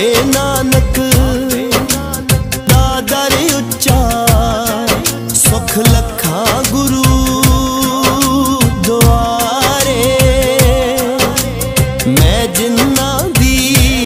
ਆਵੇ ਨਾਨਕ ਦਾ ਦਰ ਉੱਚਾ ਸੁਖ ਲਖਾ ਗੁਰੂ ਦੁਆਰੇ। ਮੈਂ ਜਿੰਨਾ